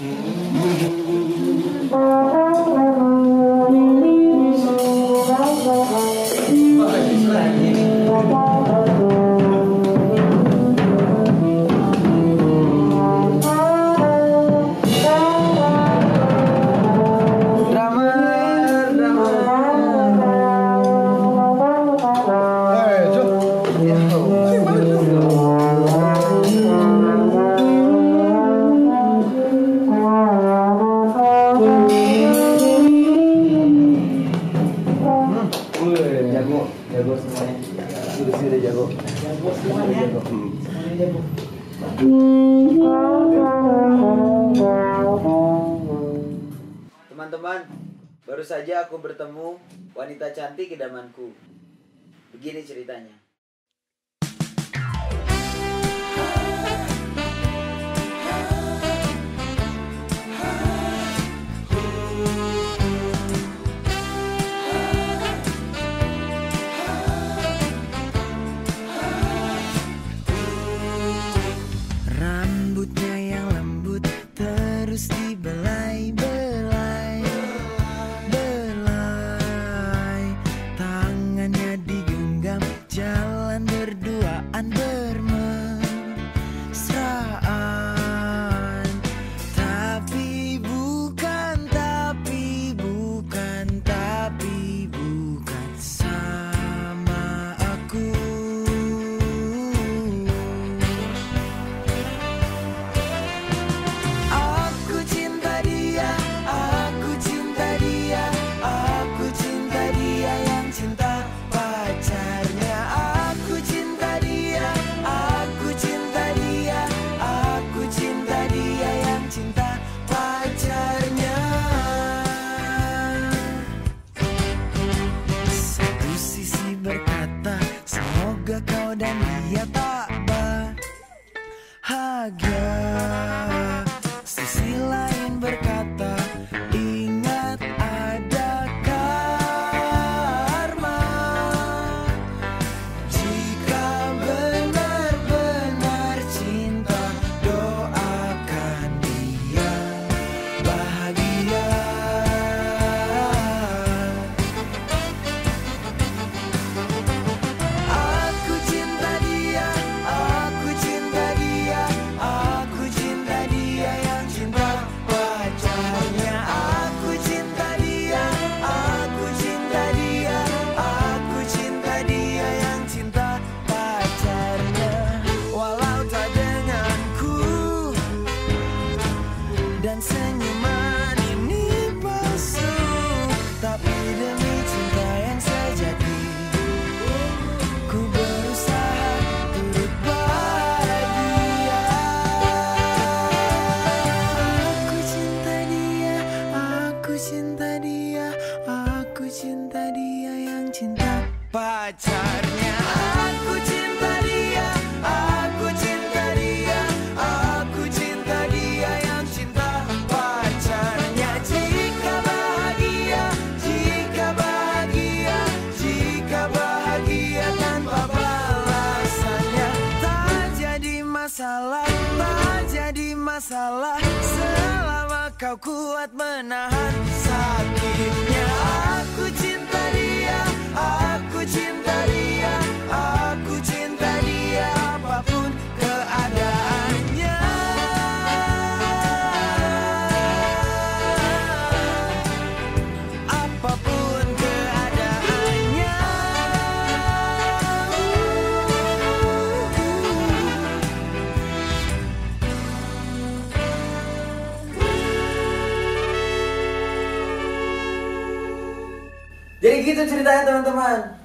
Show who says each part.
Speaker 1: Yeah. Oh.
Speaker 2: Teman-teman, baru saja aku bertemu wanita cantik idamanku. Begini ceritanya.
Speaker 3: Hagar. dia. Aku cinta dia yang cinta pacarnya. Aku cinta dia Aku cinta dia Aku cinta dia yang cinta pacarnya. Jika bahagia Jika bahagia Jika bahagia tanpa balasannya. Tak jadi masalah Tak jadi masalah kau kuat menahan sakitnya.
Speaker 2: Jadi gitu ceritanya teman-teman.